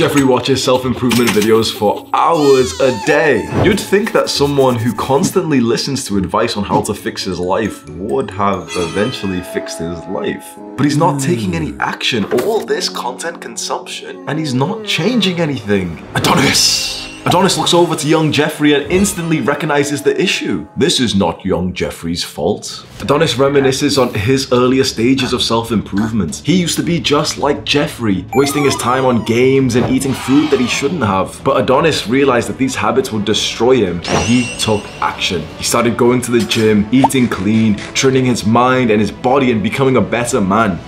Jeffrey watches self-improvement videos for hours a day. You'd think that someone who constantly listens to advice on how to fix his life would have eventually fixed his life. But he's not taking any action. All this content consumption, and he's not changing anything. Adonis! Adonis looks over to young Jeffrey and instantly recognizes the issue. This is not young Jeffrey's fault. Adonis reminisces on his earlier stages of self-improvement. He used to be just like Jeffrey, wasting his time on games and eating food that he shouldn't have. But Adonis realized that these habits would destroy him and he took action. He started going to the gym, eating clean, training his mind and his body and becoming a better man.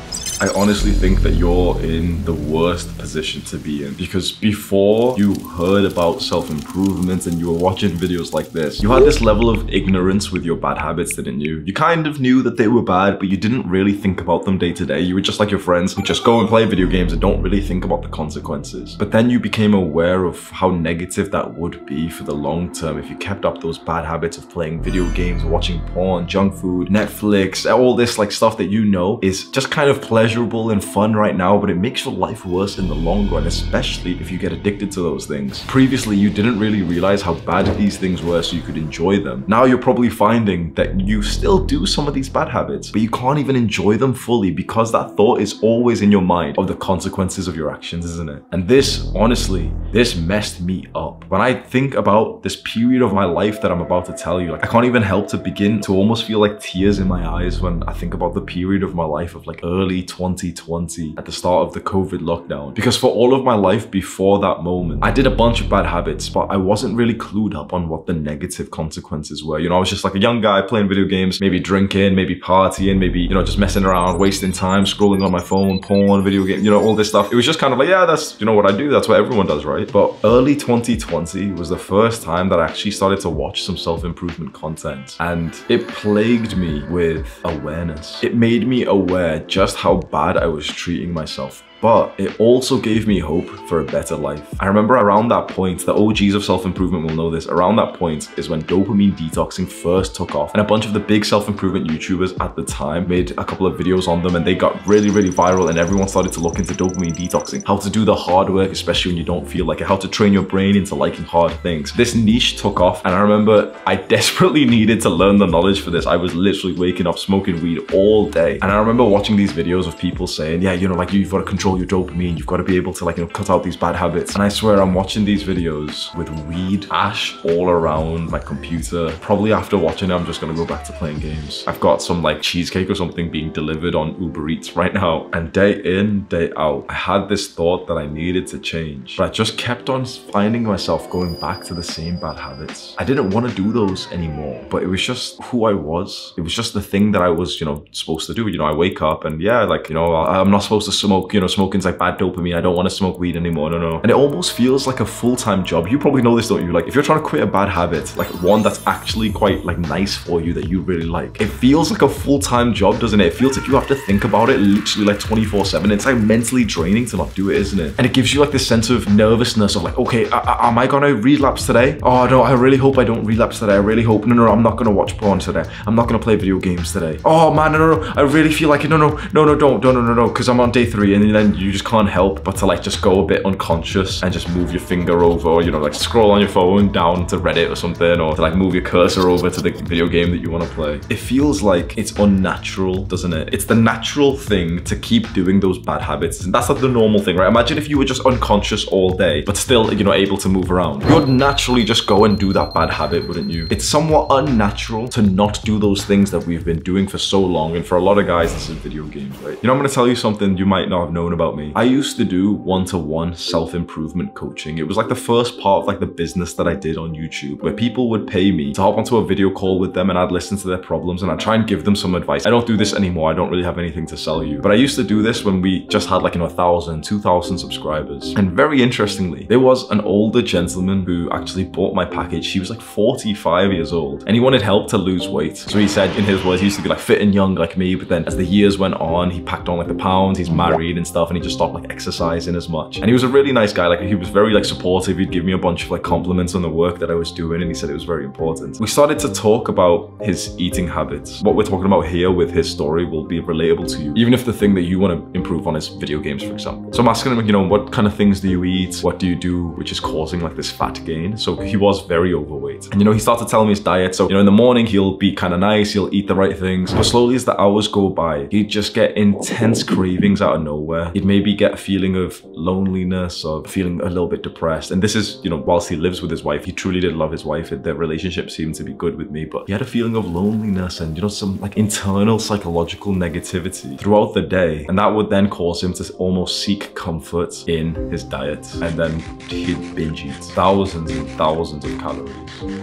I honestly think that you're in the worst position to be in because before you heard about self-improvement and you were watching videos like this, you had this level of ignorance with your bad habits, didn't you? You kind of knew that they were bad, but you didn't really think about them day to day. You were just like your friends who just go and play video games and don't really think about the consequences. But then you became aware of how negative that would be for the long term if you kept up those bad habits of playing video games, watching porn, junk food, Netflix, all this like stuff that you know is just kind of pleasure pleasurable and fun right now, but it makes your life worse in the long run, especially if you get addicted to those things. Previously, you didn't really realize how bad these things were so you could enjoy them. Now you're probably finding that you still do some of these bad habits, but you can't even enjoy them fully because that thought is always in your mind of the consequences of your actions, isn't it? And this, honestly, this messed me up. When I think about this period of my life that I'm about to tell you, like I can't even help to begin to almost feel like tears in my eyes when I think about the period of my life of like early 2020 at the start of the COVID lockdown. Because for all of my life before that moment, I did a bunch of bad habits, but I wasn't really clued up on what the negative consequences were. You know, I was just like a young guy playing video games, maybe drinking, maybe partying, maybe, you know, just messing around, wasting time, scrolling on my phone, porn, video game, you know, all this stuff. It was just kind of like, yeah, that's, you know, what I do. That's what everyone does, right? But early 2020 was the first time that I actually started to watch some self-improvement content and it plagued me with awareness. It made me aware just how bad I was treating myself but it also gave me hope for a better life. I remember around that point, the OGs of self-improvement will know this, around that point is when dopamine detoxing first took off and a bunch of the big self-improvement YouTubers at the time made a couple of videos on them and they got really, really viral and everyone started to look into dopamine detoxing, how to do the hard work, especially when you don't feel like it, how to train your brain into liking hard things. This niche took off and I remember I desperately needed to learn the knowledge for this. I was literally waking up smoking weed all day. And I remember watching these videos of people saying, yeah, you know, like you've got to control control your dopamine. You've got to be able to like, you know, cut out these bad habits. And I swear I'm watching these videos with weed ash all around my computer. Probably after watching it, I'm just gonna go back to playing games. I've got some like cheesecake or something being delivered on Uber Eats right now. And day in, day out, I had this thought that I needed to change. But I just kept on finding myself going back to the same bad habits. I didn't want to do those anymore, but it was just who I was. It was just the thing that I was, you know, supposed to do. You know, I wake up and yeah, like, you know, I'm not supposed to smoke, you know, smoke smoking's like bad dopamine. I don't want to smoke weed anymore. No, no. And it almost feels like a full-time job. You probably know this, don't you? Like if you're trying to quit a bad habit, like one that's actually quite like nice for you that you really like, it feels like a full-time job, doesn't it? It feels like you have to think about it literally like 24 seven. It's like mentally draining to not do it, isn't it? And it gives you like this sense of nervousness of like, okay, am I gonna relapse today? Oh no, I really hope I don't relapse today. I really hope, no, no, I'm not gonna watch porn today. I'm not gonna play video games today. Oh man, no, no, no. I really feel like, it. no, no, no, no, don't, no, no, no, no, because I'm on day three and then you just can't help but to like just go a bit unconscious and just move your finger over or, you know, like scroll on your phone down to Reddit or something or to like move your cursor over to the video game that you want to play. It feels like it's unnatural, doesn't it? It's the natural thing to keep doing those bad habits. And that's like the normal thing, right? Imagine if you were just unconscious all day, but still, you know, able to move around. You'd naturally just go and do that bad habit, wouldn't you? It's somewhat unnatural to not do those things that we've been doing for so long. And for a lot of guys, this is video games, right? You know, I'm going to tell you something you might not have known about me. I used to do one-to-one self-improvement coaching. It was like the first part of like the business that I did on YouTube where people would pay me to hop onto a video call with them and I'd listen to their problems and I'd try and give them some advice. I don't do this anymore. I don't really have anything to sell you. But I used to do this when we just had like, you know, a thousand, two thousand subscribers. And very interestingly, there was an older gentleman who actually bought my package. He was like 45 years old and he wanted help to lose weight. So he said in his words, he used to be like fit and young like me. But then as the years went on, he packed on like the pounds, he's married and stuff and he just stopped like exercising as much. And he was a really nice guy. Like he was very like supportive. He'd give me a bunch of like compliments on the work that I was doing and he said it was very important. We started to talk about his eating habits. What we're talking about here with his story will be relatable to you, even if the thing that you want to improve on is video games, for example. So I'm asking him, you know, what kind of things do you eat? What do you do which is causing like this fat gain? So he was very overweight. And you know, he started telling me his diet. So, you know, in the morning, he'll be kind of nice. He'll eat the right things. But slowly as the hours go by, he'd just get intense cravings out of nowhere. He'd maybe get a feeling of loneliness or feeling a little bit depressed. And this is, you know, whilst he lives with his wife, he truly did love his wife. Their relationship seemed to be good with me, but he had a feeling of loneliness and, you know, some like internal psychological negativity throughout the day. And that would then cause him to almost seek comfort in his diet. And then he'd binge eat thousands and thousands of calories.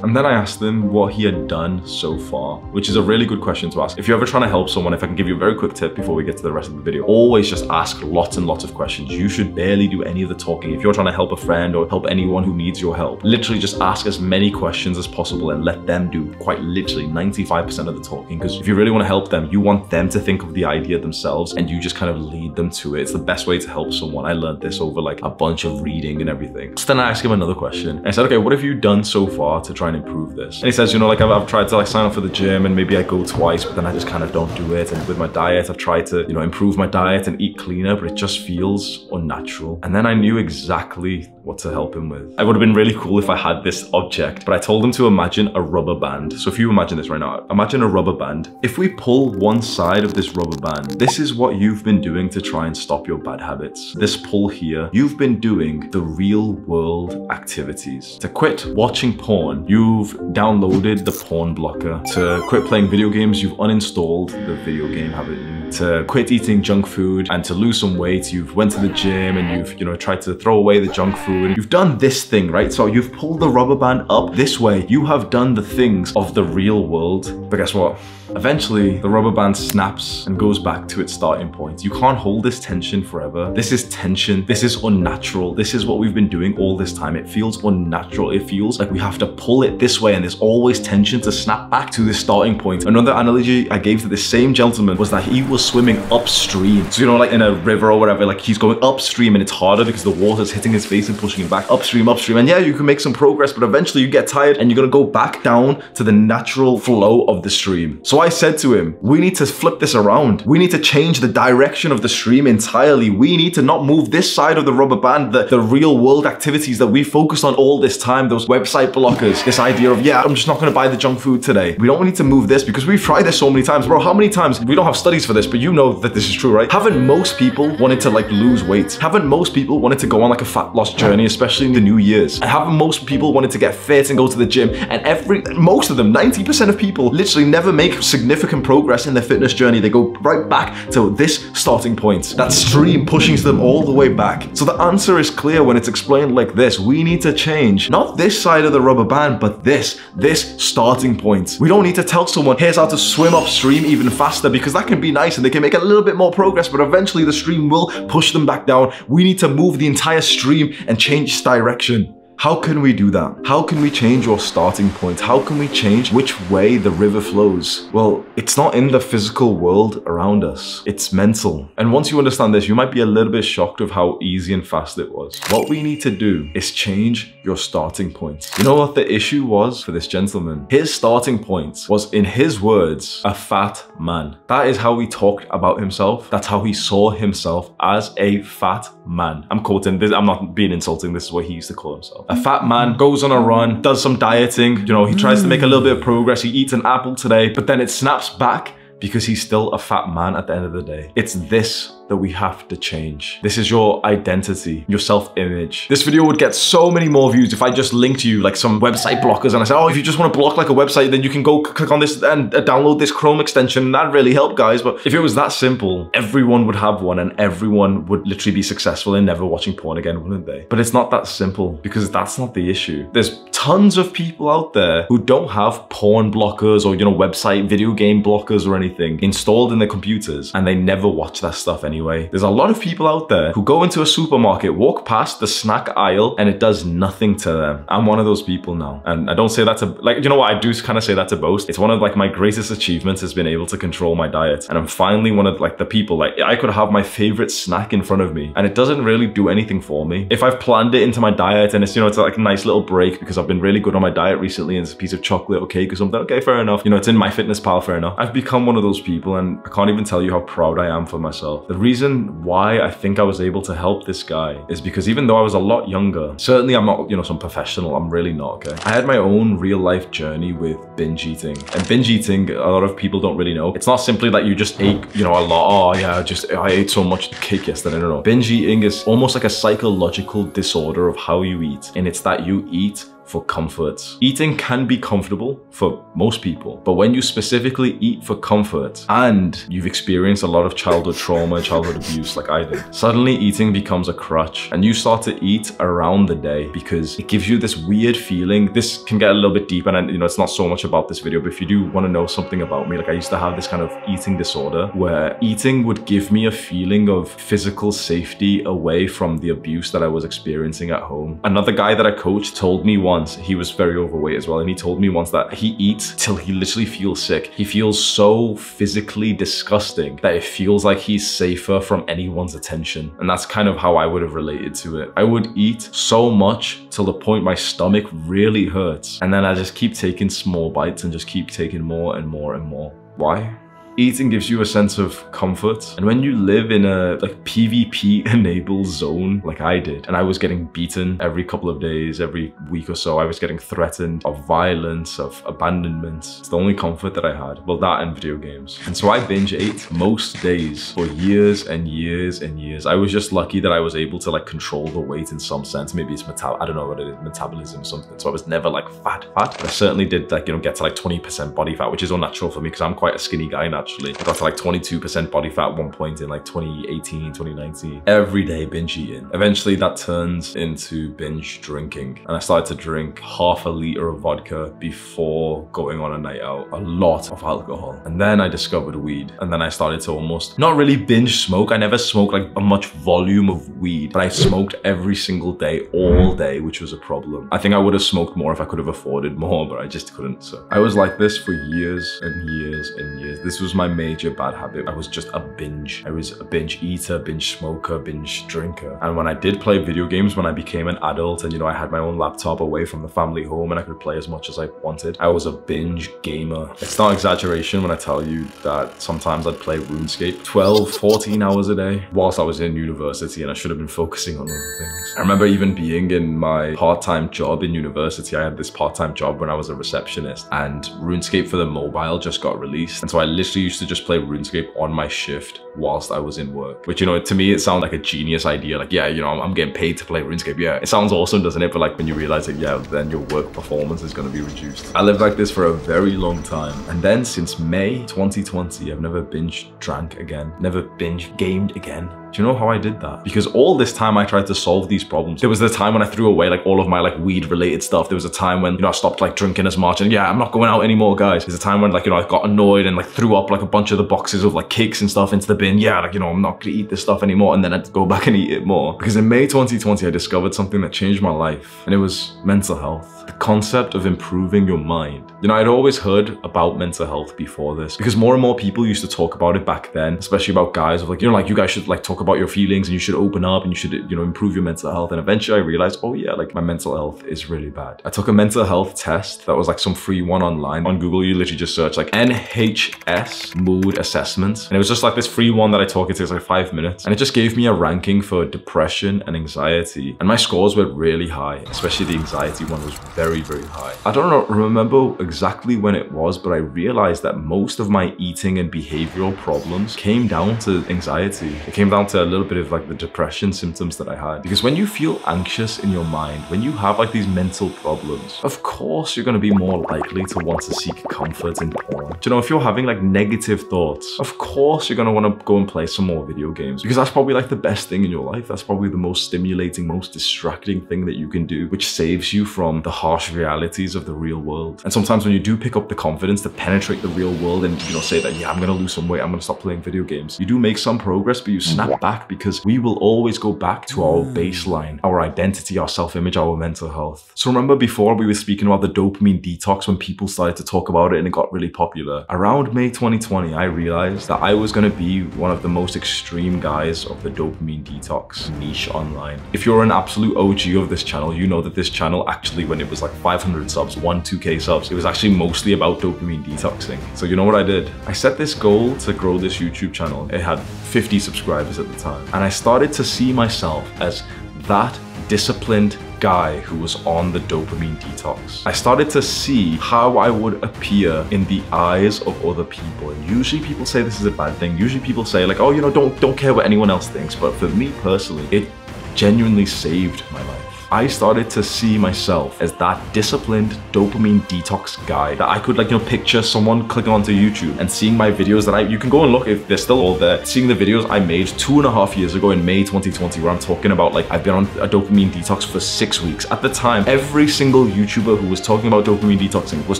And then I asked him what he had done so far, which is a really good question to ask. If you're ever trying to help someone, if I can give you a very quick tip before we get to the rest of the video, always just ask lots and lots of questions. You should barely do any of the talking. If you're trying to help a friend or help anyone who needs your help, literally just ask as many questions as possible and let them do quite literally 95% of the talking. Because if you really want to help them, you want them to think of the idea themselves and you just kind of lead them to it. It's the best way to help someone. I learned this over like a bunch of reading and everything. So then I asked him another question. I said, okay, what have you done so far to try and improve this? And he says, you know, like I've, I've tried to like sign up for the gym and maybe I go twice, but then I just kind of don't do it. And with my diet, I've tried to, you know, improve my diet and eat cleaner, but it just feels unnatural. And then I knew exactly what to help him with. It would have been really cool if I had this object, but I told him to imagine a rubber band. So if you imagine this right now, imagine a rubber band. If we pull one side of this rubber band, this is what you've been doing to try and stop your bad habits. This pull here, you've been doing the real world activities. To quit watching porn, you've downloaded the porn blocker. To quit playing video games, you've uninstalled the video game, you? To quit eating junk food and to lose some weight, you've went to the gym and you've, you know, tried to throw away the junk food You've done this thing, right? So you've pulled the rubber band up this way. You have done the things of the real world. But guess what? Eventually, the rubber band snaps and goes back to its starting point. You can't hold this tension forever. This is tension. This is unnatural. This is what we've been doing all this time. It feels unnatural. It feels like we have to pull it this way and there's always tension to snap back to this starting point. Another analogy I gave to this same gentleman was that he was swimming upstream. So, you know, like in a river or whatever, like he's going upstream and it's harder because the water's hitting his face and pushing him back upstream, upstream. And yeah, you can make some progress, but eventually you get tired and you're gonna go back down to the natural flow of the stream. So I said to him, we need to flip this around. We need to change the direction of the stream entirely. We need to not move this side of the rubber band, the, the real world activities that we focused on all this time, those website blockers, this idea of, yeah, I'm just not gonna buy the junk food today. We don't need to move this because we've tried this so many times. Bro, how many times, we don't have studies for this, but you know that this is true, right? Haven't most people wanted to like lose weight? Haven't most people wanted to go on like a fat loss journey, especially in the new years? And haven't most people wanted to get fit and go to the gym? And every, most of them, 90% of people literally never make significant progress in their fitness journey. They go right back to this starting point. That stream pushing them all the way back. So the answer is clear when it's explained like this. We need to change, not this side of the rubber band, but this, this starting point. We don't need to tell someone, here's how to swim upstream even faster because that can be nice and they can make a little bit more progress, but eventually the stream will push them back down. We need to move the entire stream and change its direction. How can we do that? How can we change your starting point? How can we change which way the river flows? Well, it's not in the physical world around us. It's mental. And once you understand this, you might be a little bit shocked of how easy and fast it was. What we need to do is change your starting point. You know what the issue was for this gentleman? His starting point was, in his words, a fat man. That is how he talked about himself. That's how he saw himself as a fat man. I'm quoting this. I'm not being insulting. This is what he used to call himself. A fat man goes on a run, does some dieting, you know, he tries to make a little bit of progress. He eats an apple today, but then it snaps back because he's still a fat man at the end of the day. It's this that we have to change. This is your identity, your self-image. This video would get so many more views if I just linked you like some website blockers and I said, oh, if you just want to block like a website, then you can go click on this and uh, download this Chrome extension. And that really helped guys. But if it was that simple, everyone would have one and everyone would literally be successful in never watching porn again, wouldn't they? But it's not that simple because that's not the issue. There's tons of people out there who don't have porn blockers or, you know, website video game blockers or anything installed in their computers and they never watch that stuff anyway. There's a lot of people out there who go into a supermarket, walk past the snack aisle and it does nothing to them. I'm one of those people now. And I don't say that to, like, you know what? I do kind of say that to boast. It's one of like my greatest achievements has been able to control my diet. And I'm finally one of like the people, like I could have my favorite snack in front of me and it doesn't really do anything for me. If I've planned it into my diet and it's, you know, it's like a nice little break because I've been really good on my diet recently and it's a piece of chocolate or cake or something, okay, fair enough. You know, it's in MyFitnessPal, fair enough. I've become one of those people and I can't even tell you how proud I am for myself. The reason why I think I was able to help this guy is because even though I was a lot younger, certainly I'm not, you know, some professional, I'm really not, okay? I had my own real life journey with binge eating. And binge eating, a lot of people don't really know. It's not simply that you just ate, you know, a lot. Oh yeah, just I ate so much cake yesterday. No, no. Binge eating is almost like a psychological disorder of how you eat. And it's that you eat for comfort. Eating can be comfortable for most people, but when you specifically eat for comfort and you've experienced a lot of childhood trauma, childhood abuse like I did, suddenly eating becomes a crutch and you start to eat around the day because it gives you this weird feeling. This can get a little bit deep and you know, it's not so much about this video, but if you do want to know something about me, like I used to have this kind of eating disorder where eating would give me a feeling of physical safety away from the abuse that I was experiencing at home. Another guy that I coached told me once once, he was very overweight as well, and he told me once that he eats till he literally feels sick. He feels so physically disgusting that it feels like he's safer from anyone's attention. And that's kind of how I would have related to it. I would eat so much till the point my stomach really hurts. And then I just keep taking small bites and just keep taking more and more and more. Why? Eating gives you a sense of comfort. And when you live in a like PvP enabled zone like I did, and I was getting beaten every couple of days, every week or so, I was getting threatened of violence, of abandonment. It's the only comfort that I had. Well, that and video games. And so I binge ate most days for years and years and years. I was just lucky that I was able to like control the weight in some sense. Maybe it's metal, I don't know what it is, metabolism something. So I was never like fat, fat. But I certainly did like, you know, get to like 20% body fat, which is unnatural for me because I'm quite a skinny guy naturally I got to like 22% body fat at one point in like 2018, 2019. Every day binge eating. Eventually that turned into binge drinking. And I started to drink half a liter of vodka before going on a night out. A lot of alcohol. And then I discovered weed. And then I started to almost, not really binge smoke. I never smoked like a much volume of weed, but I smoked every single day, all day, which was a problem. I think I would have smoked more if I could have afforded more, but I just couldn't. So I was like this for years and years and years. This was my major bad habit. I was just a binge. I was a binge eater, binge smoker, binge drinker. And when I did play video games, when I became an adult and, you know, I had my own laptop away from the family home and I could play as much as I wanted, I was a binge gamer. It's not exaggeration when I tell you that sometimes I'd play RuneScape 12, 14 hours a day whilst I was in university and I should have been focusing on other things. I remember even being in my part-time job in university. I had this part-time job when I was a receptionist and RuneScape for the mobile just got released. And so I literally used to just play RuneScape on my shift whilst I was in work. Which, you know, to me, it sounds like a genius idea. Like, yeah, you know, I'm, I'm getting paid to play RuneScape. Yeah, it sounds awesome, doesn't it? But like when you realize that, yeah, then your work performance is going to be reduced. I lived like this for a very long time. And then since May 2020, I've never binge drank again, never binge gamed again. Do you know how I did that? Because all this time I tried to solve these problems. There was the time when I threw away like all of my like weed related stuff. There was a time when, you know, I stopped like drinking as much and yeah, I'm not going out anymore, guys. There's a time when like, you know, I got annoyed and like threw up like a bunch of the boxes of like cakes and stuff into the bin. Yeah, like, you know, I'm not gonna eat this stuff anymore. And then I'd go back and eat it more. Because in May 2020, I discovered something that changed my life and it was mental health. The concept of improving your mind. You know, I'd always heard about mental health before this because more and more people used to talk about it back then, especially about guys of like, you know, like you guys should like talk about your feelings and you should open up and you should, you know, improve your mental health. And eventually I realized, oh yeah, like my mental health is really bad. I took a mental health test that was like some free one online. On Google, you literally just search like NHS mood assessment. And it was just like this free one that I took. It takes like five minutes. And it just gave me a ranking for depression and anxiety. And my scores were really high, especially the anxiety one was very, very high. I don't know, remember exactly when it was, but I realized that most of my eating and behavioral problems came down to anxiety. It came down to a little bit of like the depression symptoms that I had. Because when you feel anxious in your mind, when you have like these mental problems, of course you're gonna be more likely to want to seek comfort in porn. Do you know, if you're having like negative thoughts, of course you're gonna wanna go and play some more video games because that's probably like the best thing in your life. That's probably the most stimulating, most distracting thing that you can do, which saves you from the harsh realities of the real world. And sometimes when you do pick up the confidence to penetrate the real world and, you know, say that, yeah, I'm gonna lose some weight, I'm gonna stop playing video games, you do make some progress, but you snap back because we will always go back to our hmm. baseline, our identity, our self-image, our mental health. So remember before we were speaking about the dopamine detox when people started to talk about it and it got really popular. Around May 2020, I realized that I was gonna be one of the most extreme guys of the dopamine detox niche online. If you're an absolute OG of this channel, you know that this channel actually, when it was like 500 subs, 1, 2k subs, it was actually mostly about dopamine detoxing. So you know what I did? I set this goal to grow this YouTube channel. It had 50 subscribers at the time. And I started to see myself as that disciplined guy who was on the dopamine detox. I started to see how I would appear in the eyes of other people. And usually people say this is a bad thing. Usually people say like, oh, you know, don't don't care what anyone else thinks. But for me personally, it genuinely saved my life. I started to see myself as that disciplined dopamine detox guy that I could like, you know, picture someone clicking onto YouTube and seeing my videos that I, you can go and look if they're still all there, seeing the videos I made two and a half years ago in May 2020 where I'm talking about like, I've been on a dopamine detox for six weeks. At the time, every single YouTuber who was talking about dopamine detoxing was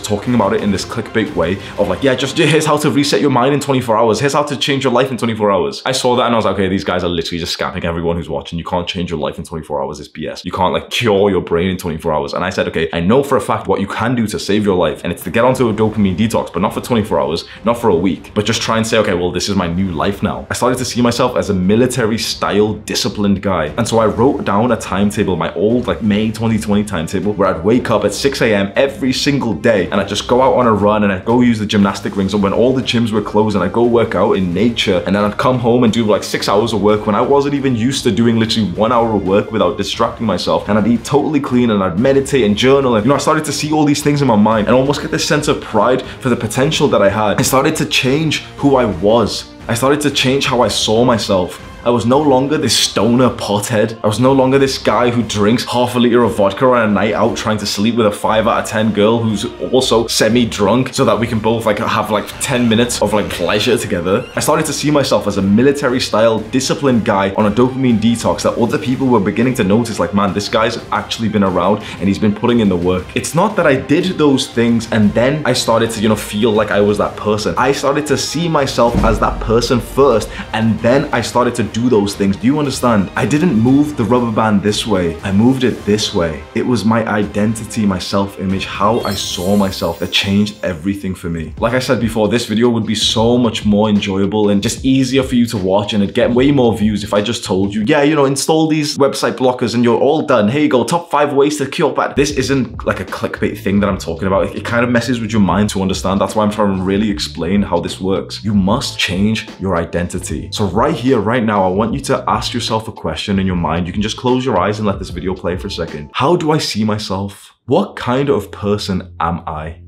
talking about it in this clickbait way of like, yeah, just here's how to reset your mind in 24 hours. Here's how to change your life in 24 hours. I saw that and I was like, okay, these guys are literally just scamming everyone who's watching. You can't change your life in 24 hours. It's BS. You can't like like cure your brain in 24 hours. And I said, okay, I know for a fact what you can do to save your life. And it's to get onto a dopamine detox, but not for 24 hours, not for a week, but just try and say, okay, well, this is my new life now. I started to see myself as a military style disciplined guy. And so I wrote down a timetable, my old like May 2020 timetable, where I'd wake up at 6 a.m. every single day and I'd just go out on a run and I'd go use the gymnastic rings. And when all the gyms were closed and I'd go work out in nature and then I'd come home and do like six hours of work when I wasn't even used to doing literally one hour of work without distracting myself. And I'd eat totally clean and I'd meditate and journal. And you know, I started to see all these things in my mind and almost get this sense of pride for the potential that I had. I started to change who I was. I started to change how I saw myself. I was no longer this stoner pothead. I was no longer this guy who drinks half a liter of vodka on a night out trying to sleep with a 5 out of 10 girl who's also semi-drunk so that we can both like have like 10 minutes of like pleasure together. I started to see myself as a military style disciplined guy on a dopamine detox that other people were beginning to notice like man this guy's actually been around and he's been putting in the work. It's not that I did those things and then I started to you know feel like I was that person. I started to see myself as that person first and then I started to do those things. Do you understand? I didn't move the rubber band this way. I moved it this way. It was my identity, my self-image, how I saw myself that changed everything for me. Like I said before, this video would be so much more enjoyable and just easier for you to watch and it'd get way more views if I just told you, yeah, you know, install these website blockers and you're all done. Here you go, top five ways to cure bad. This isn't like a clickbait thing that I'm talking about. It, it kind of messes with your mind to understand. That's why I'm trying to really explain how this works. You must change your identity. So right here, right now, I want you to ask yourself a question in your mind. You can just close your eyes and let this video play for a second. How do I see myself? What kind of person am I?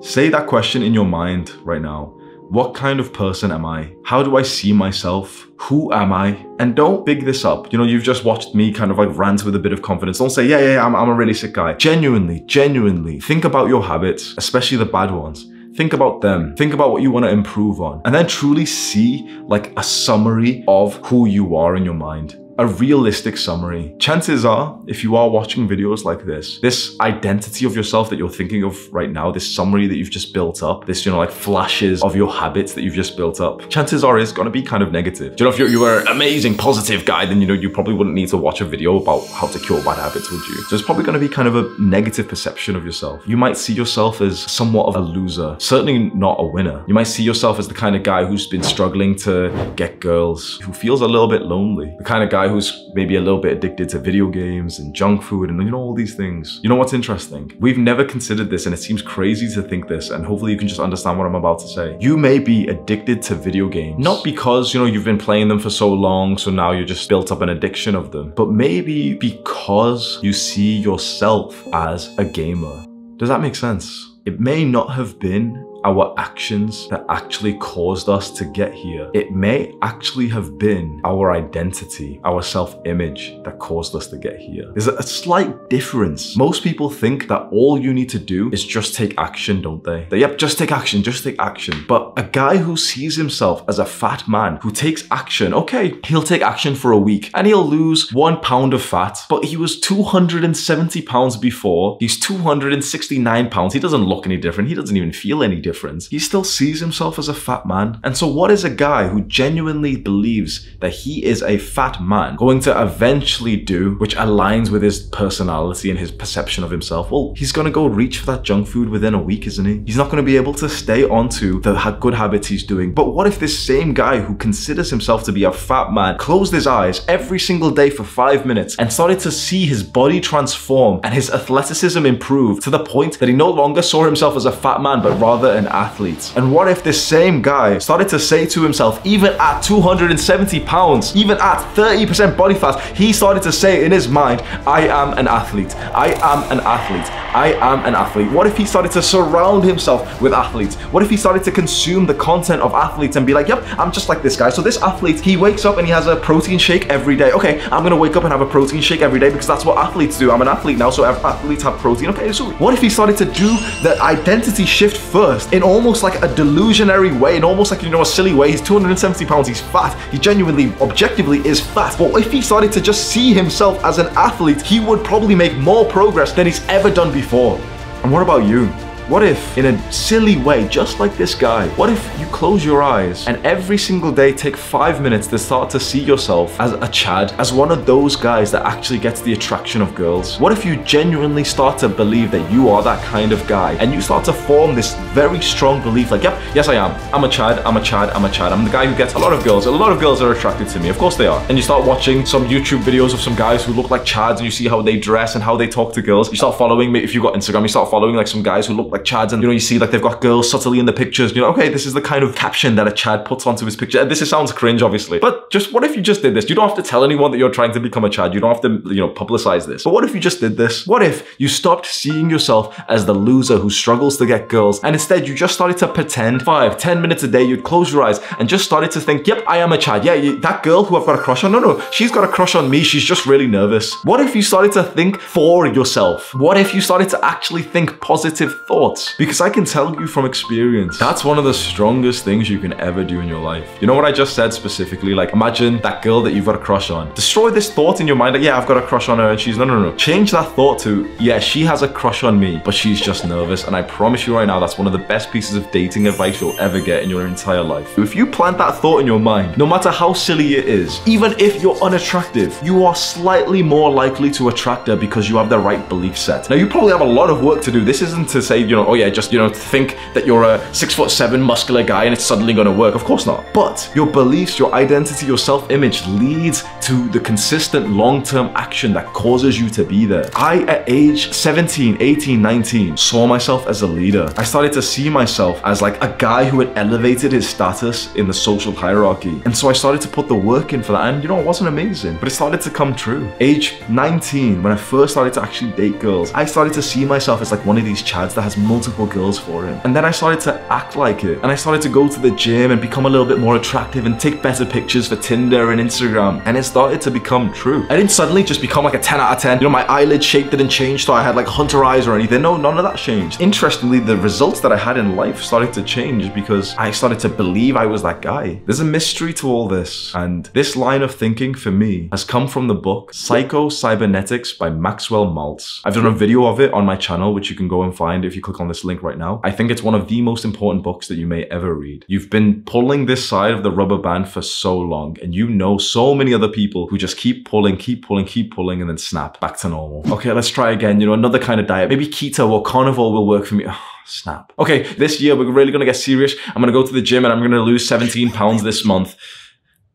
Say that question in your mind right now. What kind of person am I? How do I see myself? Who am I? And don't big this up. You know, you've just watched me kind of like rant with a bit of confidence. Don't say, yeah, yeah, yeah I'm, I'm a really sick guy. Genuinely, genuinely, think about your habits, especially the bad ones. Think about them. Think about what you want to improve on. And then truly see like a summary of who you are in your mind a realistic summary. Chances are, if you are watching videos like this, this identity of yourself that you're thinking of right now, this summary that you've just built up, this, you know, like flashes of your habits that you've just built up, chances are it's gonna be kind of negative. Do you know, if you're, you were an amazing, positive guy, then, you know, you probably wouldn't need to watch a video about how to cure bad habits, would you? So it's probably gonna be kind of a negative perception of yourself. You might see yourself as somewhat of a loser, certainly not a winner. You might see yourself as the kind of guy who's been struggling to get girls, who feels a little bit lonely, the kind of guy who's maybe a little bit addicted to video games and junk food and you know all these things. You know what's interesting? We've never considered this and it seems crazy to think this and hopefully you can just understand what I'm about to say. You may be addicted to video games, not because you know you've been playing them for so long so now you're just built up an addiction of them, but maybe because you see yourself as a gamer. Does that make sense? It may not have been our actions that actually caused us to get here. It may actually have been our identity, our self-image that caused us to get here. There's a slight difference. Most people think that all you need to do is just take action, don't they? That, yep, just take action, just take action. But a guy who sees himself as a fat man who takes action, okay, he'll take action for a week and he'll lose one pound of fat, but he was 270 pounds before. He's 269 pounds. He doesn't look any different. He doesn't even feel any different. He still sees himself as a fat man. And so what is a guy who genuinely believes that he is a fat man going to eventually do, which aligns with his personality and his perception of himself? Well, he's gonna go reach for that junk food within a week, isn't he? He's not gonna be able to stay onto the good habits he's doing. But what if this same guy who considers himself to be a fat man closed his eyes every single day for five minutes and started to see his body transform and his athleticism improve to the point that he no longer saw himself as a fat man, but rather an athlete? And what if this same guy started to say to himself, even at 270 pounds, even at 30% body fat, he started to say in his mind, I am an athlete. I am an athlete. I am an athlete. What if he started to surround himself with athletes? What if he started to consume the content of athletes and be like, yep, I'm just like this guy. So this athlete, he wakes up and he has a protein shake every day. Okay, I'm gonna wake up and have a protein shake every day because that's what athletes do. I'm an athlete now, so athletes have protein. Okay, so what if he started to do the identity shift first in almost like a delusionary way, in almost like, you know, a silly way? He's 270 pounds, he's fat. He genuinely, objectively is fat. But if he started to just see himself as an athlete, he would probably make more progress than he's ever done before. And what about you? What if, in a silly way, just like this guy, what if you close your eyes and every single day take five minutes to start to see yourself as a Chad, as one of those guys that actually gets the attraction of girls? What if you genuinely start to believe that you are that kind of guy and you start to form this very strong belief like, yep, yes I am. I'm a Chad, I'm a Chad, I'm a Chad. I'm the guy who gets a lot of girls. A lot of girls are attracted to me. Of course they are. And you start watching some YouTube videos of some guys who look like Chads and you see how they dress and how they talk to girls. You start following, if you've got Instagram, you start following like some guys who look like like chads and you know you see like they've got girls subtly in the pictures you know okay this is the kind of caption that a chad puts onto his picture. And this is, sounds cringe obviously. But just what if you just did this? You don't have to tell anyone that you're trying to become a chad. You don't have to you know publicize this. But what if you just did this? What if you stopped seeing yourself as the loser who struggles to get girls and instead you just started to pretend five ten minutes a day you'd close your eyes and just started to think yep I am a chad. Yeah you, that girl who I've got a crush on no no she's got a crush on me. She's just really nervous. What if you started to think for yourself? What if you started to actually think positive thoughts because I can tell you from experience, that's one of the strongest things you can ever do in your life. You know what I just said specifically? Like imagine that girl that you've got a crush on. Destroy this thought in your mind that, yeah, I've got a crush on her and she's, no, no, no. Change that thought to, yeah, she has a crush on me, but she's just nervous. And I promise you right now, that's one of the best pieces of dating advice you'll ever get in your entire life. If you plant that thought in your mind, no matter how silly it is, even if you're unattractive, you are slightly more likely to attract her because you have the right belief set. Now, you probably have a lot of work to do. This isn't to say, you know, oh yeah, just, you know, think that you're a six foot seven muscular guy and it's suddenly gonna work. Of course not. But your beliefs, your identity, your self-image leads to the consistent long-term action that causes you to be there. I, at age 17, 18, 19, saw myself as a leader. I started to see myself as like a guy who had elevated his status in the social hierarchy. And so I started to put the work in for that. And you know, it wasn't amazing, but it started to come true. Age 19, when I first started to actually date girls, I started to see myself as like one of these chads that has multiple girls for him. And then I started to act like it. And I started to go to the gym and become a little bit more attractive and take better pictures for Tinder and Instagram. And it started to become true. I didn't suddenly just become like a 10 out of 10. You know, my eyelid shape didn't change so I had like hunter eyes or anything. No, none of that changed. Interestingly, the results that I had in life started to change because I started to believe I was that guy. There's a mystery to all this. And this line of thinking for me has come from the book Psycho Cybernetics by Maxwell Maltz. I've done a video of it on my channel, which you can go and find if you click on this link right now. I think it's one of the most important books that you may ever read. You've been pulling this side of the rubber band for so long, and you know so many other people who just keep pulling, keep pulling, keep pulling, and then snap back to normal. Okay, let's try again. You know, another kind of diet. Maybe keto or carnivore will work for me. snap. Okay, this year we're really gonna get serious. I'm gonna go to the gym and I'm gonna lose 17 pounds this month.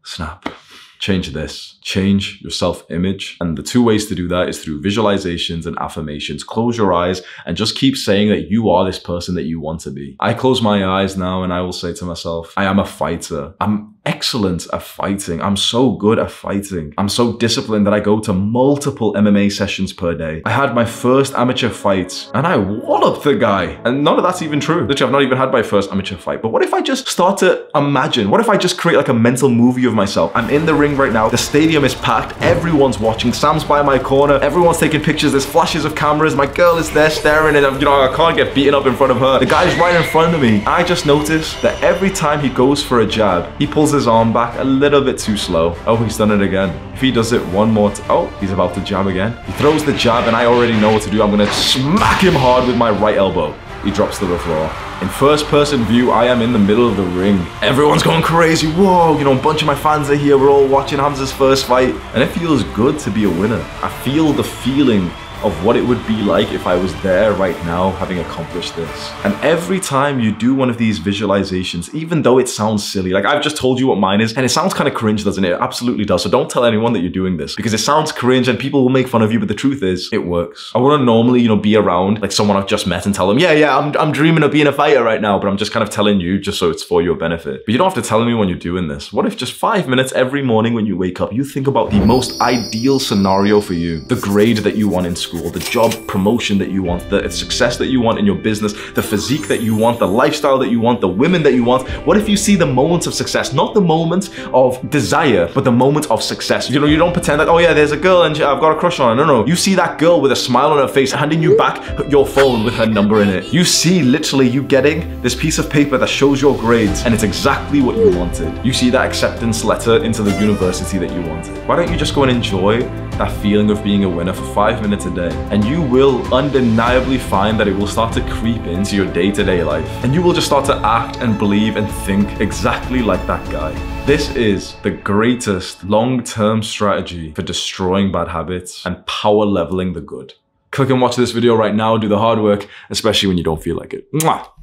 Snap. Change this. change your self image. And the two ways to do that is through visualizations and affirmations. Close your eyes and just keep saying that you are this person that you want to be. I close my eyes now and I will say to myself, I am a fighter. I'm excellent at fighting. I'm so good at fighting. I'm so disciplined that I go to multiple MMA sessions per day. I had my first amateur fight and I walloped the guy. And none of that's even true. Literally, I've not even had my first amateur fight. But what if I just start to imagine? What if I just create like a mental movie of myself? I'm in the ring right now. The stadium is packed. Everyone's watching. Sam's by my corner. Everyone's taking pictures. There's flashes of cameras. My girl is there staring and you know, I can't get beaten up in front of her. The guy's right in front of me. I just noticed that every time he goes for a jab, he pulls his arm back a little bit too slow. Oh, he's done it again. If he does it one more time. oh, he's about to jab again. He throws the jab and I already know what to do. I'm gonna smack him hard with my right elbow. He drops to the floor. In first person view, I am in the middle of the ring. Everyone's going crazy. Whoa, you know, a bunch of my fans are here. We're all watching Hamza's first fight. And it feels good to be a winner. I feel the feeling of what it would be like if I was there right now having accomplished this. And every time you do one of these visualizations, even though it sounds silly, like I've just told you what mine is, and it sounds kind of cringe, doesn't it? It absolutely does. So don't tell anyone that you're doing this because it sounds cringe and people will make fun of you, but the truth is, it works. I wouldn't normally, you know, be around like someone I've just met and tell them, yeah, yeah, I'm, I'm dreaming of being a fighter right now, but I'm just kind of telling you just so it's for your benefit. But you don't have to tell anyone when you're doing this. What if just five minutes every morning when you wake up, you think about the most ideal scenario for you, the grade that you want in school, school, the job promotion that you want, the success that you want in your business, the physique that you want, the lifestyle that you want, the women that you want. What if you see the moments of success, not the moments of desire, but the moment of success? You know, you don't pretend that, oh yeah, there's a girl and I've got a crush on her. No, no. You see that girl with a smile on her face handing you back your phone with her number in it. You see literally you getting this piece of paper that shows your grades and it's exactly what you wanted. You see that acceptance letter into the university that you wanted. Why don't you just go and enjoy that feeling of being a winner for five minutes a day. And you will undeniably find that it will start to creep into your day-to-day -day life. And you will just start to act and believe and think exactly like that guy. This is the greatest long-term strategy for destroying bad habits and power leveling the good. Click and watch this video right now, do the hard work, especially when you don't feel like it. Mwah!